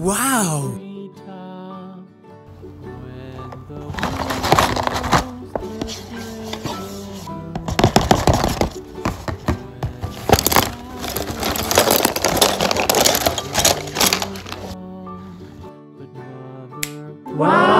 Wow! Wow!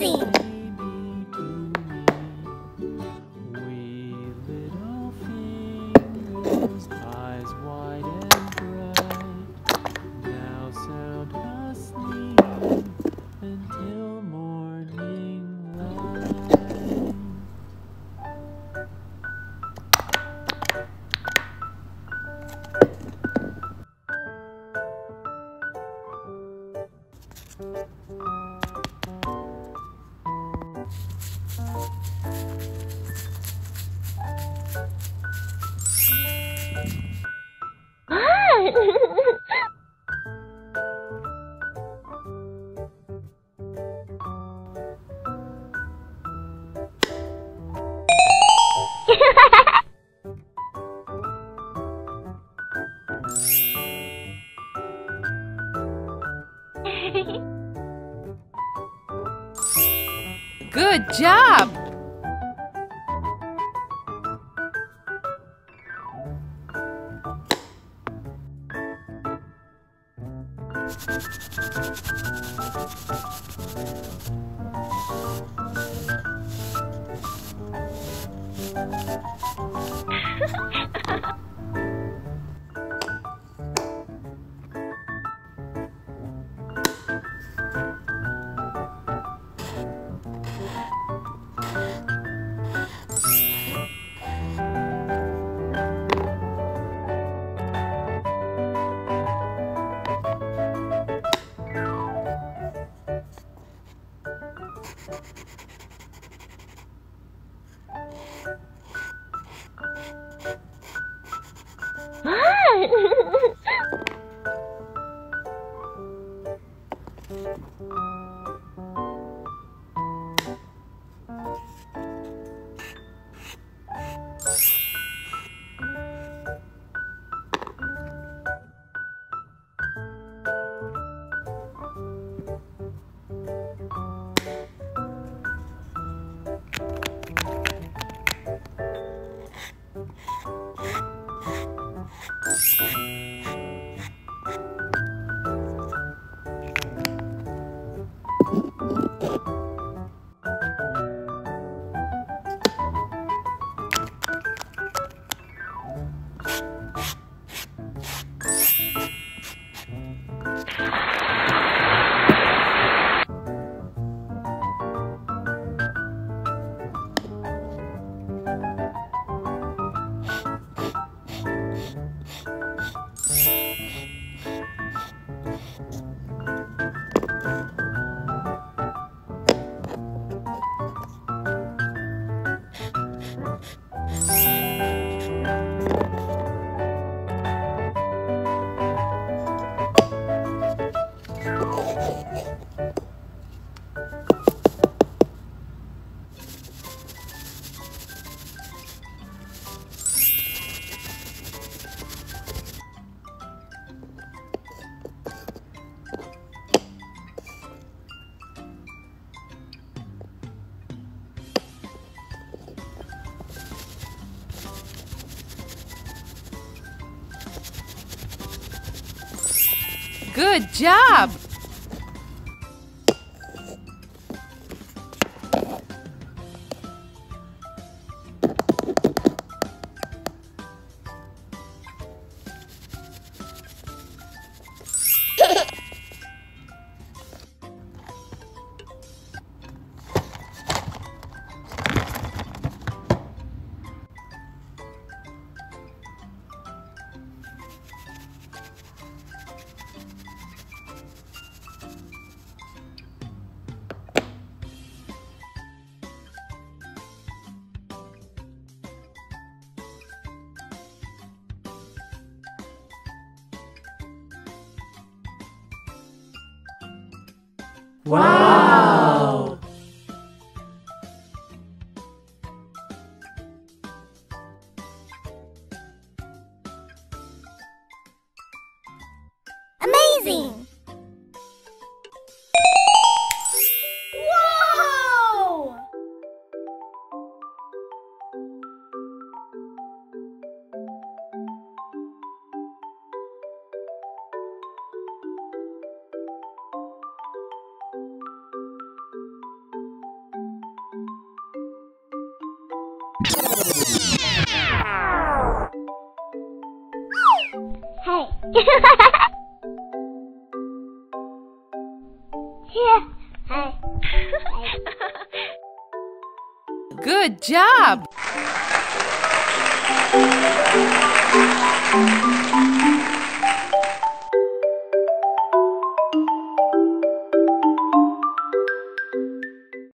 Amazing! Good job! Good job! Wow! Amazing! Hey. Hey. Good job!